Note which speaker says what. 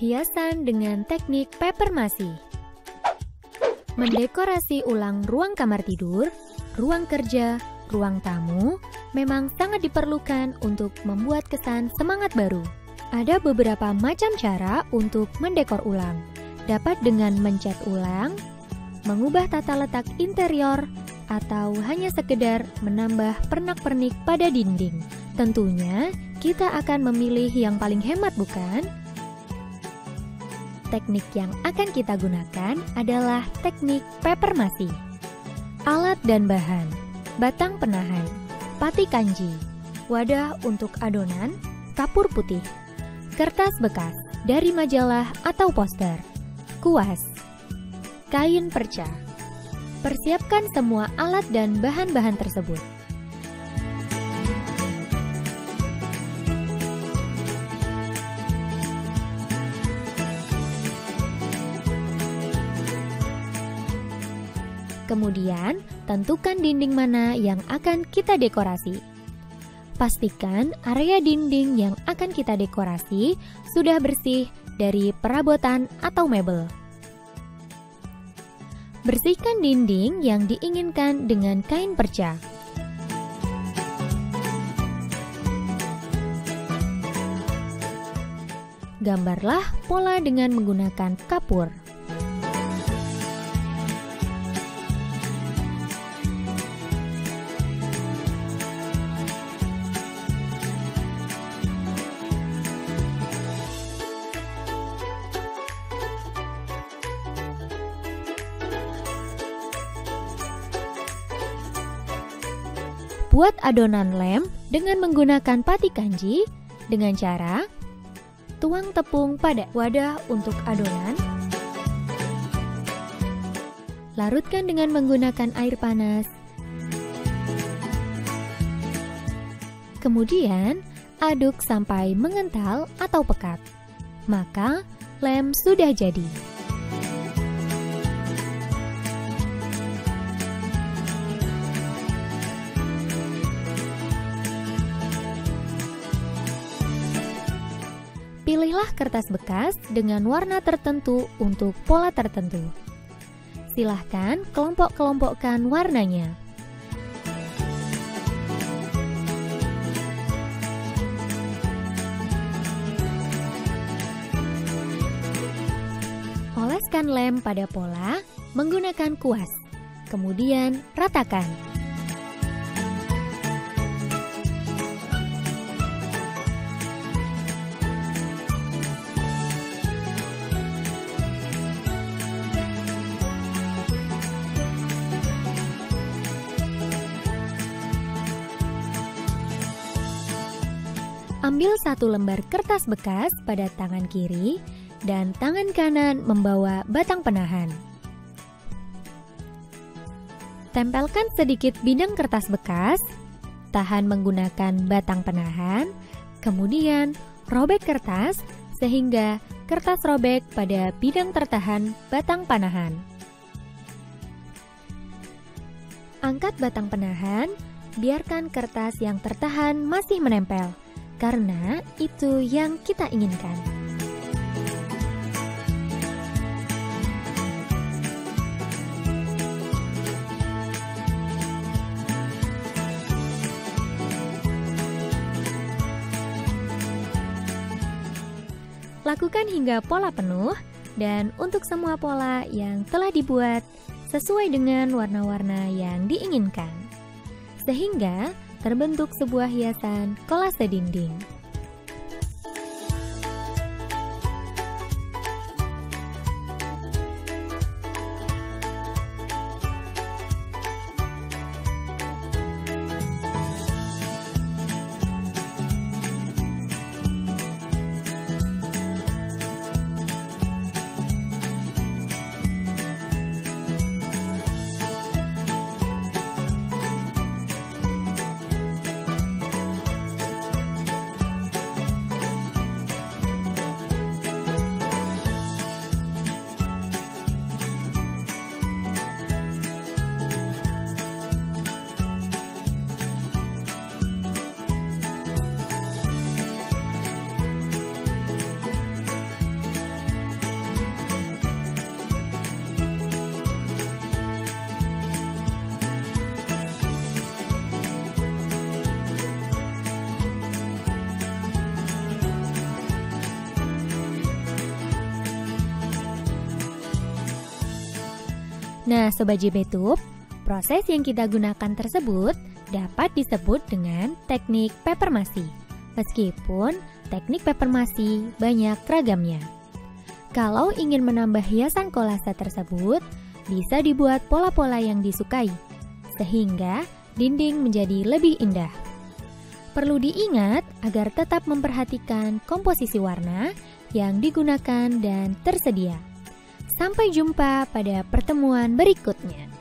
Speaker 1: Hiasan dengan teknik papermasi. Mendekorasi ulang ruang kamar tidur, ruang kerja, ruang tamu memang sangat diperlukan untuk membuat kesan semangat baru. Ada beberapa macam cara untuk mendekor ulang. Dapat dengan mencat ulang, mengubah tata letak interior, atau hanya sekedar menambah pernak-pernik pada dinding. Tentunya, kita akan memilih yang paling hemat bukan? Teknik yang akan kita gunakan adalah teknik papermasi. Alat dan bahan, batang penahan, pati kanji, wadah untuk adonan, kapur putih, kertas bekas dari majalah atau poster, kuas, kain perca. Persiapkan semua alat dan bahan-bahan tersebut. Kemudian, tentukan dinding mana yang akan kita dekorasi. Pastikan area dinding yang akan kita dekorasi sudah bersih dari perabotan atau mebel. Bersihkan dinding yang diinginkan dengan kain perca. Gambarlah pola dengan menggunakan kapur. Buat adonan lem dengan menggunakan pati kanji dengan cara tuang tepung pada wadah untuk adonan. Larutkan dengan menggunakan air panas. Kemudian, aduk sampai mengental atau pekat. Maka, lem sudah jadi. Pilihlah kertas bekas dengan warna tertentu untuk pola tertentu. Silahkan kelompok-kelompokkan warnanya. Oleskan lem pada pola menggunakan kuas, kemudian ratakan. Ambil satu lembar kertas bekas pada tangan kiri dan tangan kanan membawa batang penahan. Tempelkan sedikit bidang kertas bekas, tahan menggunakan batang penahan, kemudian robek kertas sehingga kertas robek pada bidang tertahan batang penahan. Angkat batang penahan, biarkan kertas yang tertahan masih menempel karena itu yang kita inginkan. Lakukan hingga pola penuh dan untuk semua pola yang telah dibuat sesuai dengan warna-warna yang diinginkan. Sehingga terbentuk sebuah hiasan kolase dinding. Nah, Sobat JBTube, proses yang kita gunakan tersebut dapat disebut dengan teknik papermasi. Meskipun teknik papermasi banyak ragamnya. Kalau ingin menambah hiasan kolase tersebut, bisa dibuat pola-pola yang disukai, sehingga dinding menjadi lebih indah. Perlu diingat agar tetap memperhatikan komposisi warna yang digunakan dan tersedia. Sampai jumpa pada pertemuan berikutnya.